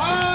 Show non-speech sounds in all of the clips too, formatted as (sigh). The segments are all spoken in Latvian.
Oh!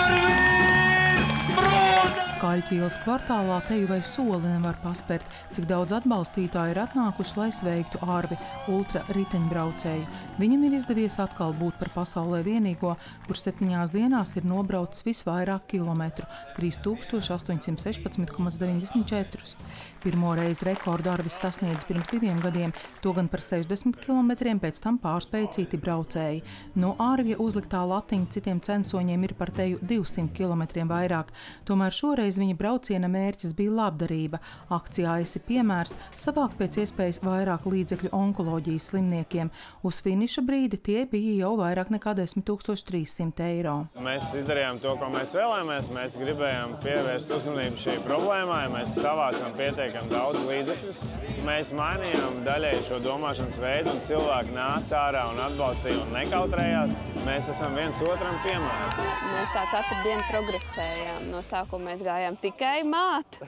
Kaļķielas kvartālā teju vai soli nevar paspērt, cik daudz atbalstītāju ir atnākuši, lai sveiktu ārvi ultra riteņbraucēju. Viņam ir izdevies atkal būt par pasaulē vienīgo, kurš septiņās dienās ir nobraucis visvairāk kilometru - 3816,94. Pirmo reizi rekordu Arvis sasniedz pirms diviem gadiem, to gan par 60 km, pēc tam pārspēja citi braucēji. No ārvja uzliktā latiņa citiem censoņiem ir par teju 200 km vairāk, tomēr šoreiz viņa brauciena mērķis bija labdarība. Akcijā esi piemērs savākt pēc iespējas vairāk līdzekļu onkoloģijas slimniekiem. Uz finiša brīdi tie bija jau vairāk nekā 10 300 eiro. Mēs izdarījām to, ko mēs vēlējāmies. Mēs gribējām pievērst uzmanību šī problēmai. Mēs savācām pietiekami daudz līdzekļus. Mēs mainījām daļai šo domāšanas veidu, un cilvēki nāca ārā un atbalstīja un nekautrējās. Mēs esam viens otram piemēri. Mēs tā katru dienu progresējām. No sākuma mēs gājām tikai māt.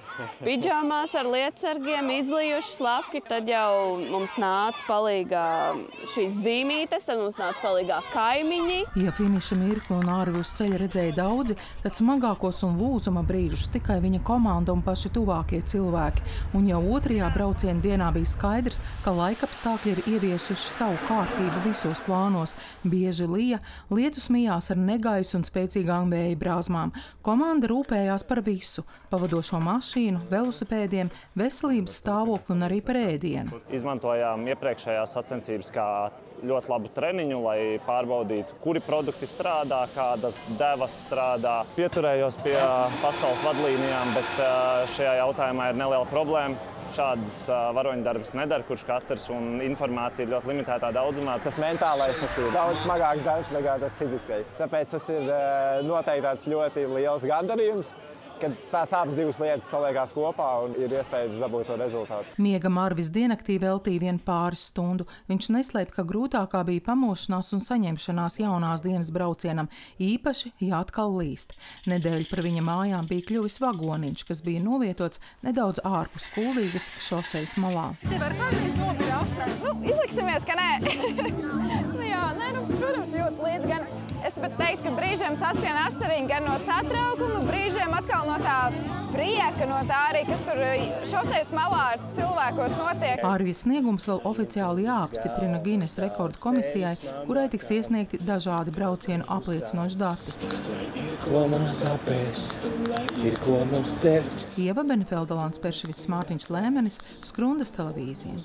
Pidžamās ar lietasargiem, izlijuši slapji. Tad jau mums nāca palīgā šīs zīmītes, tad mums nāca palīgā kaimiņi. Ja finiša mirkli un ārvi uz ceļa redzēja daudzi, tad smagākos un lūzuma brīžus tikai viņa komanda un paši tuvākie cilvēki. Un jau otrajā brauciena dienā bija skaidrs, ka laikapstākļi ir ieviesuši savu kārtību visos plānos. Bieži lija, lietus mijās ar negaisu un spēcīgām vēja brāzmām. Komanda rūpējās par visu - pavadošo mašīnu, velosipēdiem, veselības stāvokli un arī par ēdienu. Izmantojām iepriekšējās sacensības kā ļoti labu treniņu, lai pārbaudītu, kuri produkti strādā, kādas devas strādā. Pieturējos pie pasaules vadlīnijām, bet šajā jautājumā ir neliela problēma. Šādas varoņdarbas nedara kurš katrs, un informācija ir ļoti limitētā daudzumā. Tas mentālais tas ir daudz smagāks darbs nekā tas fiziskais. Tāpēc tas ir noteikti tāds ļoti liels gandarījums kad tās abas divas lietas saliekās kopā un ir iespējams dabūt to rezultātu. Miega Marvis diennaktī veltīja vien pāris stundu. Viņš neslēp, ka grūtākā bija pamošanās un saņemšanās jaunās dienas braucienam, īpaši, ja atkal līst. Nedēļu par viņa mājām bija kļuvis vagoniņš, kas bija novietots nedaudz ārpus kuldīgas šoseis malā. Te var kādreiz nopļausēt? Nu, izliksimies, ka nē. (laughs) nu, jā, nē, nu, protams, jūt līdz gan. Es pat teiktu, ka brīžiem saskrien asariņi gan no satraukuma, brīžiem atkal no tā prieka, no tā arī, kas tur šoseis malā ar cilvēkos notiek. Ārvijas sniegums vēl oficiāli jāapstiprina Gīnes rekordu komisijai, kurai tiks iesniegti dažādi braucienu apliecinoši dati. Ir ko mums apēst, ir ko mums cert. Ieva Benefelda, Lans Perševits, Mārtiņš Lēmenis, Skrundas televīzija.